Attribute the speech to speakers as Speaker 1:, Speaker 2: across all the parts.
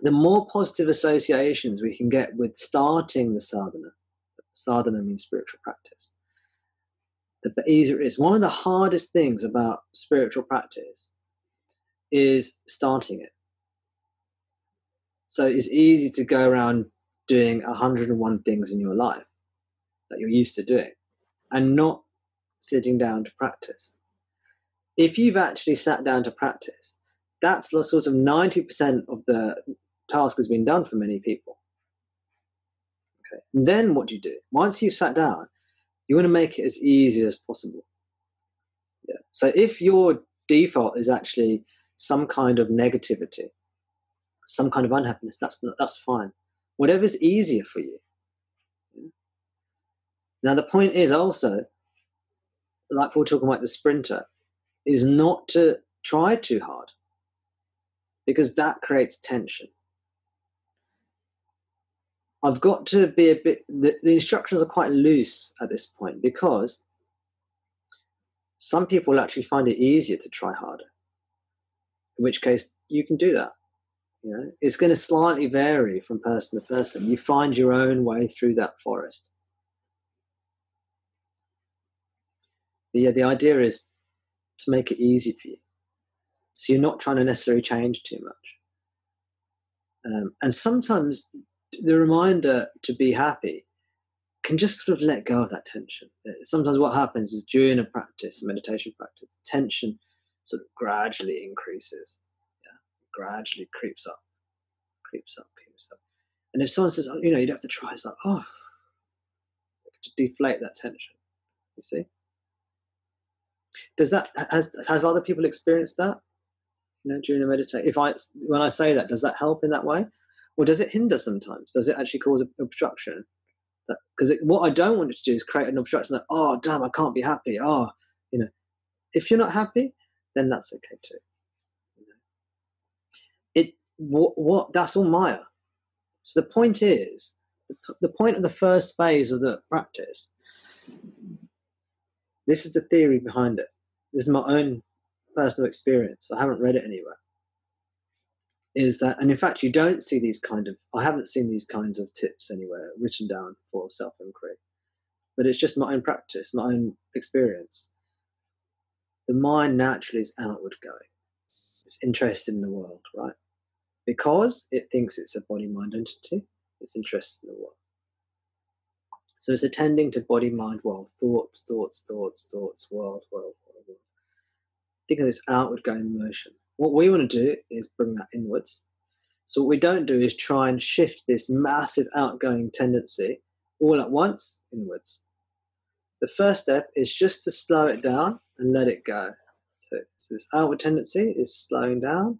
Speaker 1: the more positive associations we can get with starting the sadhana, sadhana means spiritual practice, the easier it is. One of the hardest things about spiritual practice is starting it. So it's easy to go around doing 101 things in your life that you're used to doing and not sitting down to practice. If you've actually sat down to practice, that's the sort of 90% of the task has been done for many people. Okay. And then what do you do? Once you've sat down, you want to make it as easy as possible. Yeah. So if your default is actually some kind of negativity, some kind of unhappiness, that's that's fine. Whatever's easier for you. Now the point is also, like we're talking about the sprinter, is not to try too hard because that creates tension. I've got to be a bit, the, the instructions are quite loose at this point because some people actually find it easier to try harder. In which case, you can do that. You know, it's going to slightly vary from person to person. You find your own way through that forest. But yeah, the idea is to make it easy for you. So you're not trying to necessarily change too much. Um, and sometimes the reminder to be happy can just sort of let go of that tension. Uh, sometimes what happens is during a practice, a meditation practice, tension sort of gradually increases, yeah, gradually creeps up, creeps up, creeps up. And if someone says, oh, you know, you'd have to try, it's like, oh, to deflate that tension. You see? Does that has has other people experienced that? You know, during a meditation. If I when I say that, does that help in that way? Or does it hinder sometimes? Does it actually cause obstruction? Because what I don't want it to do is create an obstruction that, oh, damn, I can't be happy. Oh, you know, if you're not happy, then that's okay too. It what, what that's all Maya. So the point is, the point of the first phase of the practice. This is the theory behind it. This is my own personal experience. I haven't read it anywhere is that, and in fact, you don't see these kind of, I haven't seen these kinds of tips anywhere written down for self inquiry, but it's just my own practice, my own experience. The mind naturally is outward going, it's interested in the world, right? Because it thinks it's a body mind entity, it's interested in the world. So it's attending to body, mind, world, thoughts, thoughts, thoughts, thoughts, world, world, world, world. Think of this outward going motion. What we want to do is bring that inwards. So what we don't do is try and shift this massive outgoing tendency all at once inwards. The first step is just to slow it down and let it go. So, so this outward tendency is slowing down.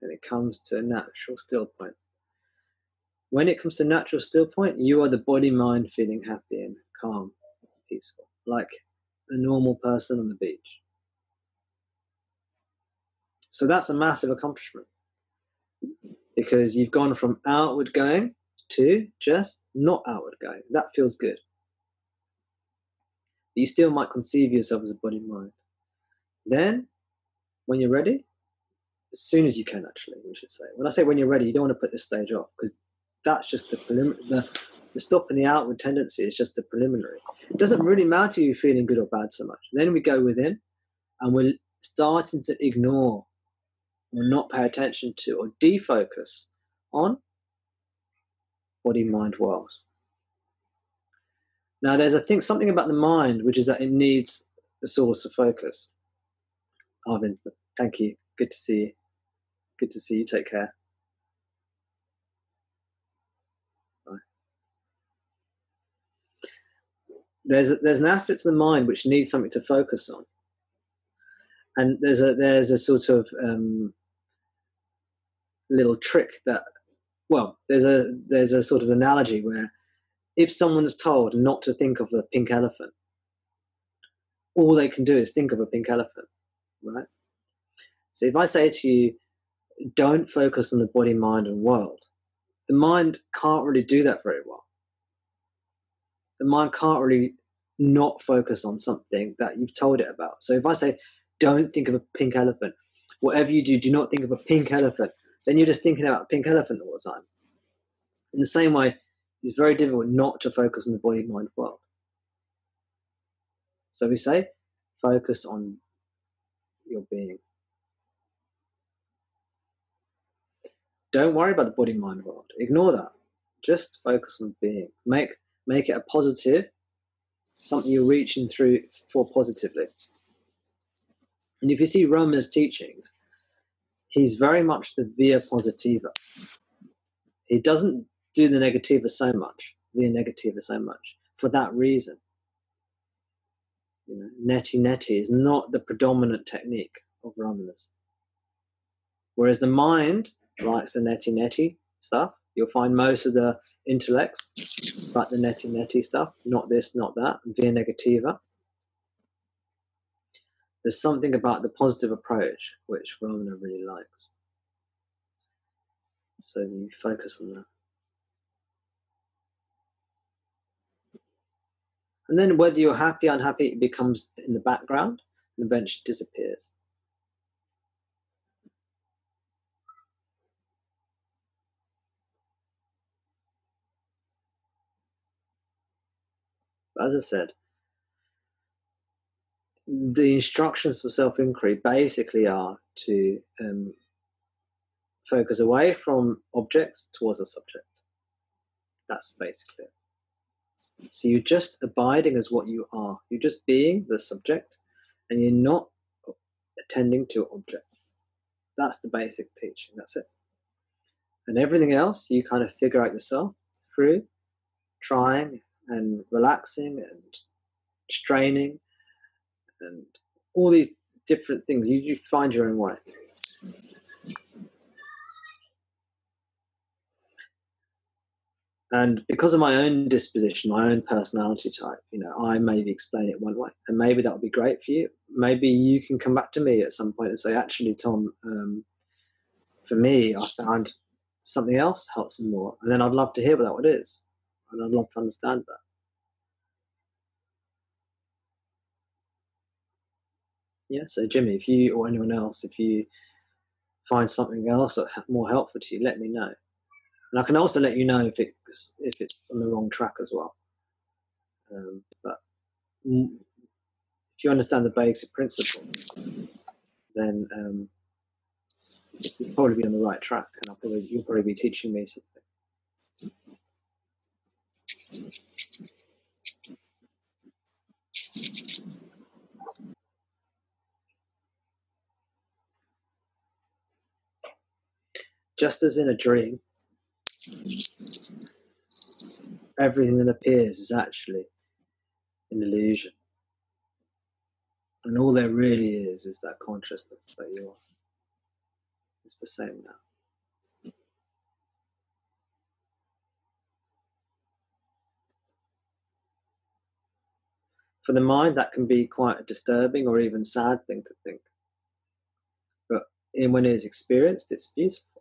Speaker 1: And it comes to a natural still point. When it comes to natural still point, you are the body mind feeling happy and calm, peaceful like a normal person on the beach. So that's a massive accomplishment because you've gone from outward going to just not outward going. That feels good. But you still might conceive yourself as a body mind. Then, when you're ready, as soon as you can, actually, we should say. When I say when you're ready, you don't want to put this stage off because that's just the, prelim- the the stopping the outward tendency is just the preliminary. It doesn't really matter you feeling good or bad so much. Then we go within and we're starting to ignore or not pay attention to or defocus on body, mind, world. Now, there's I think something about the mind which is that it needs a source of focus. Arvind, thank you. Good to see you. Good to see you. Take care. There's there's an aspect to the mind which needs something to focus on, and there's a there's a sort of um, little trick that well there's a there's a sort of analogy where if someone's told not to think of a pink elephant, all they can do is think of a pink elephant, right? So if I say to you, don't focus on the body, mind, and world, the mind can't really do that very well the mind can't really not focus on something that you've told it about. So if I say, Don't think of a pink elephant. Whatever you do, do not think of a pink elephant. Then you're just thinking about a pink elephant all the time. In the same way, it's very difficult not to focus on the body mind world. So we say, focus on your being. Don't worry about the body mind world. Ignore that. Just focus on being. Make make it a positive, something you're reaching through for positively. And if you see Ramana's teachings, he's very much the via positiva. He doesn't do the negativa so much, via negativa so much, for that reason. You know, neti neti is not the predominant technique of Ramana's. Whereas the mind likes the neti neti stuff. You'll find most of the intellects like the neti neti stuff, not this, not that, via negativa. There's something about the positive approach which Ramana really likes. So you focus on that. And then whether you're happy, unhappy, it becomes in the background and eventually disappears. As I said, the instructions for self inquiry basically are to um, focus away from objects towards a subject. That's basically it. So you're just abiding as what you are. You're just being the subject and you're not attending to objects. That's the basic teaching. That's it. And everything else you kind of figure out yourself through trying and relaxing and straining and all these different things. You, you find your own way. And because of my own disposition, my own personality type, you know, I maybe explain it one way, and maybe that would be great for you. Maybe you can come back to me at some point and say, actually, Tom, um, for me, I found something else helps me more, and then I'd love to hear what that is, and I'd love to understand that. Yeah, so Jimmy, if you or anyone else, if you find something else that more helpful to you, let me know and I can also let you know if it's if it's on the wrong track as well. Um, but if you understand the basic principle, then um, you'll probably be on the right track, and I'll probably you'll probably be teaching me something. Just as in a dream, everything that appears is actually an illusion. And all there really is is that consciousness that you are. It's the same now. For the mind, that can be quite a disturbing or even sad thing to think. But when it is experienced, it's beautiful.